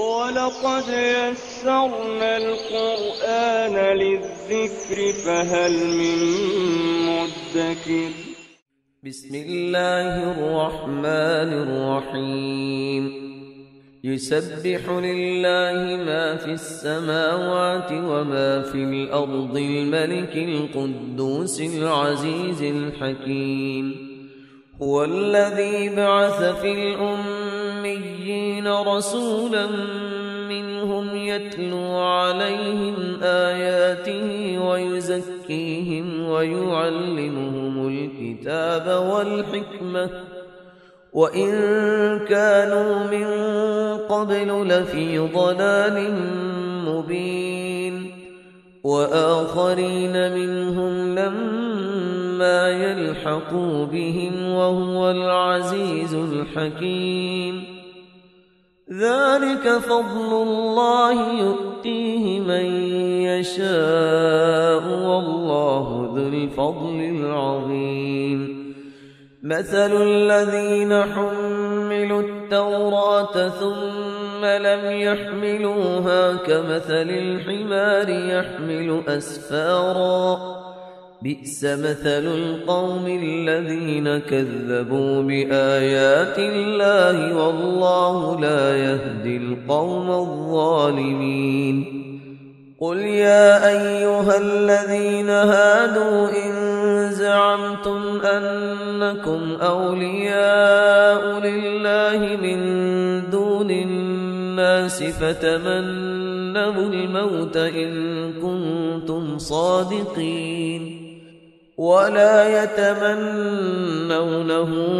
ولقد يسرنا القرآن للذكر فهل من مدكر بسم الله الرحمن الرحيم يسبح لله ما في السماوات وما في الأرض الملك القدوس العزيز الحكيم هو الذي بعث في الأميين رسولا منهم يتلو عليهم آياته ويزكيهم ويعلمهم الكتاب والحكمة. وإن كانوا من قبل لفي ضلال مبين. وآخرين منهم لما يلحقوا بهم وهو العزيز الحكيم. ذلك فضل الله يؤتيه من يشاء والله ذو الفضل العظيم. مثل الذين حملوا التوراة ثم لم يحملوها كمثل الحمار يحمل أسفارا. بئس مثل القوم الذين كذبوا بآيات الله والله لا يهدي القوم الظالمين. قل يا أيها الذين هادوا إن زعمتم أنكم أولياء لله من دون الناس فتمنوا الموت إن كنتم صادقين. ولا يتمنونه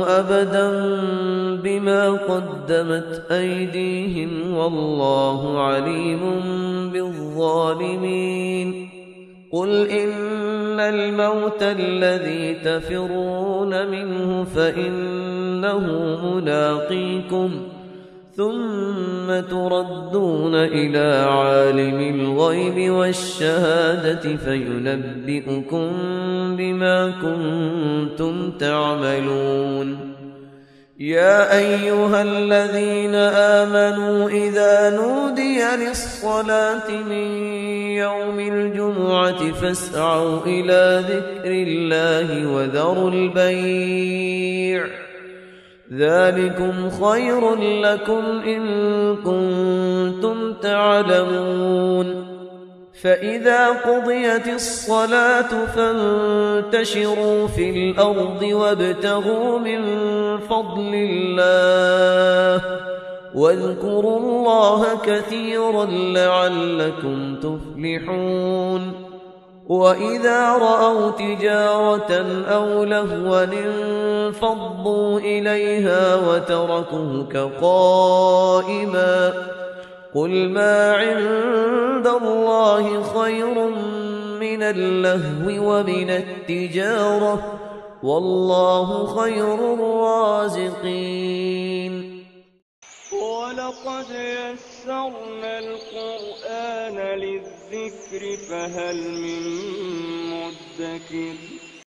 أبدا بما قدمت أيديهم والله عليم بالظالمين. قل إن الموت الذي تفرون منه فإنه ملاقيكم. ثم تردون إلى عالم الغيب والشهادة فينبئكم بما كنتم تعملون. يا أيها الذين آمنوا إذا نودي للصلاة من يوم الجمعة فاسعوا إلى ذكر الله وذروا البيع. ذلكم خير لكم إن كنتم تعلمون. فإذا قضيت الصلاة فانتشروا في الأرض وابتغوا من فضل الله. واذكروا الله كثيرا لعلكم تفلحون. وإذا رأوا تجارة أو لهوا انفضوا إليها وتركوك قائما قل ما عند الله خير من اللهو ومن التجارة والله خير الرازقين ولقد يسرنا القرآن للذكر فهل من مدكر